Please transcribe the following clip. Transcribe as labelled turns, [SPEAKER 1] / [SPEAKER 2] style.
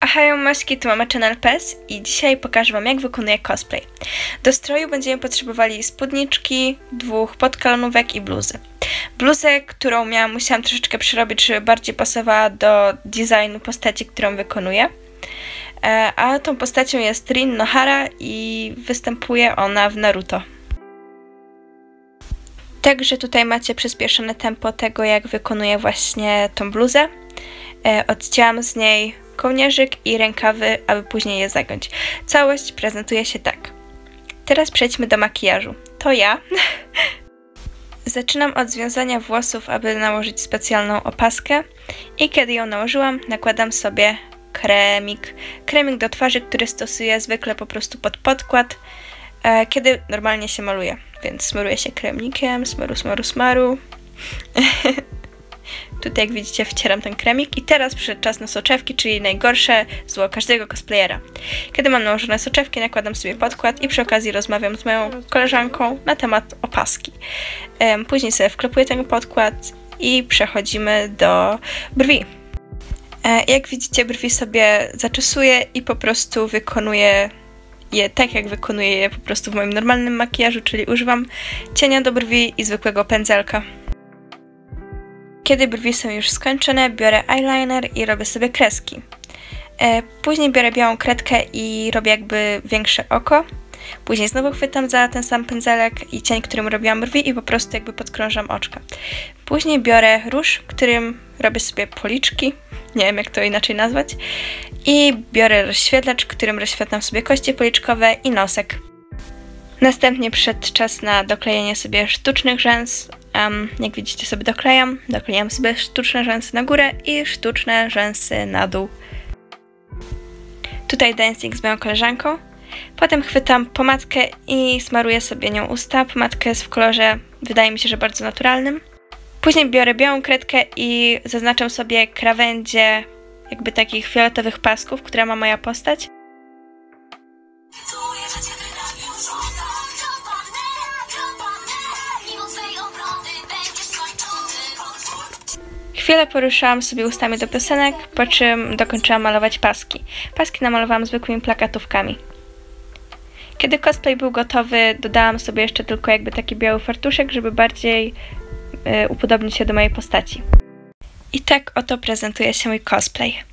[SPEAKER 1] Ahają Maski, tu mamy Channel PES i dzisiaj pokażę Wam jak wykonuję cosplay. Do stroju będziemy potrzebowali spódniczki, dwóch podkalonówek i bluzy. Bluzę, którą miałam, musiałam troszeczkę przerobić, żeby bardziej pasowała do designu postaci, którą wykonuję. E, a tą postacią jest Rin Nohara i występuje ona w Naruto. Także tutaj macie przyspieszone tempo tego, jak wykonuję właśnie tą bluzę. E, odcięłam z niej kołnierzyk i rękawy, aby później je zagiąć. Całość prezentuje się tak. Teraz przejdźmy do makijażu. To ja. Zaczynam od związania włosów, aby nałożyć specjalną opaskę i kiedy ją nałożyłam, nakładam sobie kremik. Kremik do twarzy, który stosuję zwykle po prostu pod podkład, e, kiedy normalnie się maluje. Więc smaruję się kremnikiem, smaru, smaru, smaru. Tutaj jak widzicie wcieram ten kremik i teraz przyszedł czas na soczewki, czyli najgorsze zło każdego cosplayera. Kiedy mam nałożone soczewki, nakładam sobie podkład i przy okazji rozmawiam z moją koleżanką na temat opaski. Później sobie wklepuję ten podkład i przechodzimy do brwi. E, jak widzicie, brwi sobie zaczesuję i po prostu wykonuję je tak, jak wykonuję je po prostu w moim normalnym makijażu, czyli używam cienia do brwi i zwykłego pędzelka. Kiedy brwi są już skończone, biorę eyeliner i robię sobie kreski. E, później biorę białą kredkę i robię jakby większe oko. Później znowu chwytam za ten sam pędzelek i cień, którym robiłam brwi i po prostu jakby podkrążam oczka. Później biorę róż, którym robię sobie policzki, nie wiem jak to inaczej nazwać, i biorę rozświetlacz, którym rozświetlam sobie kości policzkowe i nosek. Następnie przyszedł czas na doklejenie sobie sztucznych rzęs. Um, jak widzicie sobie doklejam. Doklejam sobie sztuczne rzęsy na górę i sztuczne rzęsy na dół. Tutaj dancing z moją koleżanką. Potem chwytam pomadkę i smaruję sobie nią usta. Pomadka jest w kolorze, wydaje mi się, że bardzo naturalnym. Później biorę białą kredkę i zaznaczam sobie krawędzie jakby takich fioletowych pasków, które ma moja postać. Chwilę poruszałam sobie ustami do piosenek, po czym dokończyłam malować paski. Paski namalowałam zwykłymi plakatówkami. Kiedy cosplay był gotowy, dodałam sobie jeszcze tylko jakby taki biały fartuszek, żeby bardziej y, upodobnić się do mojej postaci. I tak oto prezentuje się mój cosplay.